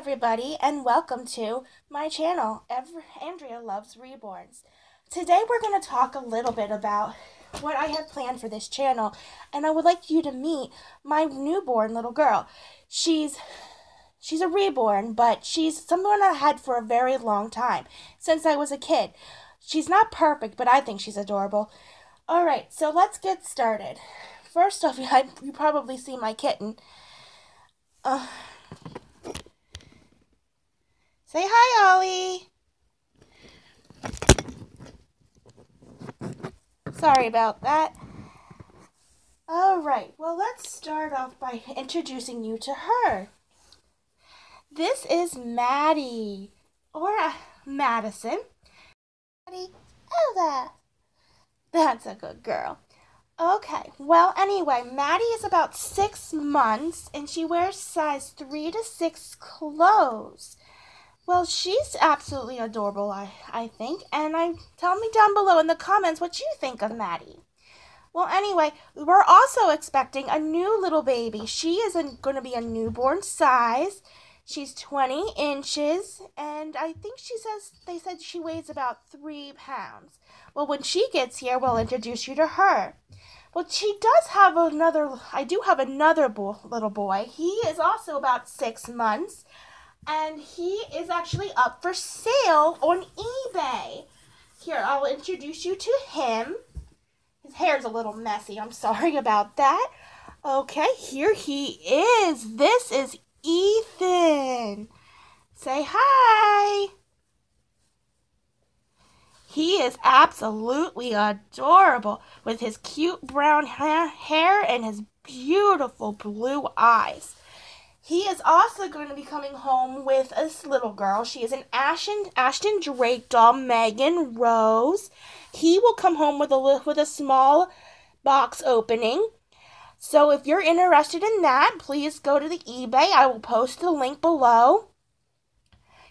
everybody, and welcome to my channel, Andrea Loves Reborns. Today we're going to talk a little bit about what I have planned for this channel, and I would like you to meet my newborn little girl. She's she's a reborn, but she's someone I had for a very long time, since I was a kid. She's not perfect, but I think she's adorable. Alright, so let's get started. First off, you probably see my kitten. Uh, Say hi, Ollie. Sorry about that. All right, well, let's start off by introducing you to her. This is Maddie, or uh, Madison. Maddie, Ella. That's a good girl. Okay, well, anyway, Maddie is about six months and she wears size three to six clothes. Well, she's absolutely adorable, I, I think. And I tell me down below in the comments what you think of Maddie. Well, anyway, we're also expecting a new little baby. She is going to be a newborn size. She's 20 inches, and I think she says they said she weighs about three pounds. Well, when she gets here, we'll introduce you to her. Well, she does have another. I do have another bo little boy. He is also about six months and he is actually up for sale on eBay. Here, I'll introduce you to him. His hair's a little messy. I'm sorry about that. Okay, here he is. This is Ethan. Say hi. He is absolutely adorable with his cute brown ha hair and his beautiful blue eyes. He is also going to be coming home with this little girl. She is an Ashton, Ashton Drake doll, Meghan Rose. He will come home with a with a small box opening. So if you're interested in that, please go to the eBay. I will post the link below.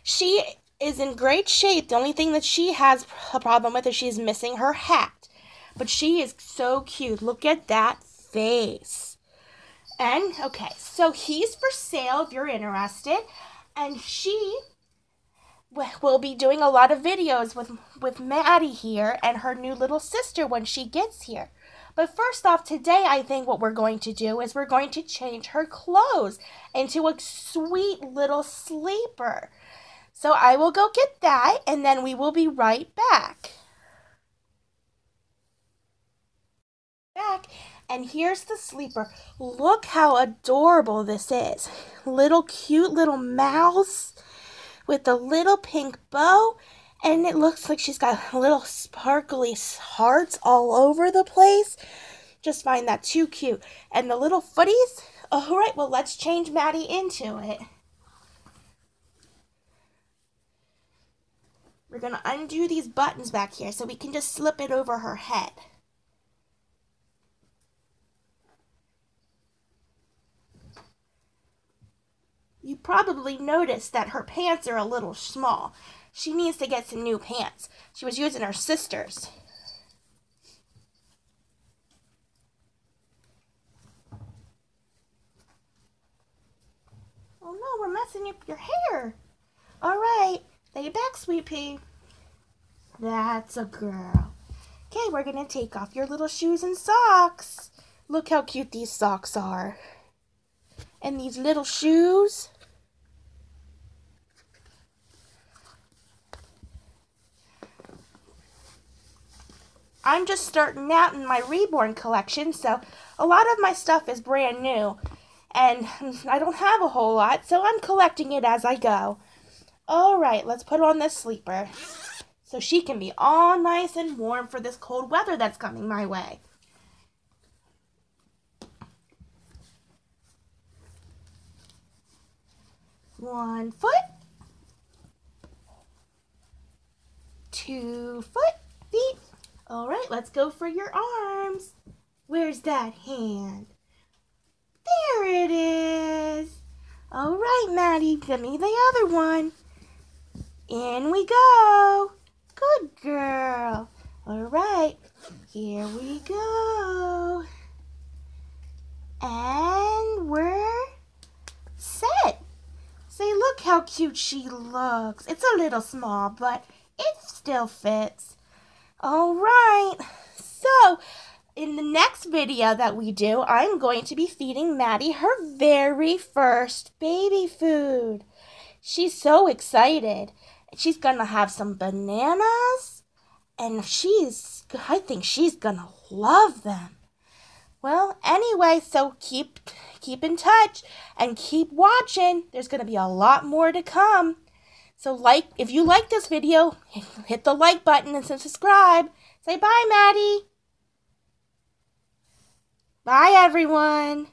She is in great shape. The only thing that she has a problem with is she's missing her hat. But she is so cute. Look at that face. And okay, so he's for sale if you're interested. And she will be doing a lot of videos with with Maddie here and her new little sister when she gets here. But first off, today I think what we're going to do is we're going to change her clothes into a sweet little sleeper. So I will go get that and then we will be right back. Back and here's the sleeper. Look how adorable this is. Little cute little mouse with a little pink bow. And it looks like she's got little sparkly hearts all over the place. Just find that too cute. And the little footies. All right, well, let's change Maddie into it. We're going to undo these buttons back here so we can just slip it over her head. Probably noticed that her pants are a little small. She needs to get some new pants. She was using her sister's. Oh no, we're messing up your hair. All right, lay back, sweet pea. That's a girl. Okay, we're going to take off your little shoes and socks. Look how cute these socks are. And these little shoes. I'm just starting out in my reborn collection, so a lot of my stuff is brand new. And I don't have a whole lot, so I'm collecting it as I go. Alright, let's put on this sleeper. So she can be all nice and warm for this cold weather that's coming my way. One foot. All right, let's go for your arms. Where's that hand? There it is. All right, Maddie, give me the other one. In we go. Good girl. All right, here we go. And we're set. Say, look how cute she looks. It's a little small, but it still fits. All right. So, in the next video that we do, I'm going to be feeding Maddie her very first baby food. She's so excited. She's to have some bananas, and she's, I think she's to love them. Well, anyway, so keep keep in touch and keep watching. There's going to be a lot more to come. So like if you like this video, hit the like button and subscribe. Say bye, Maddie. Bye, everyone.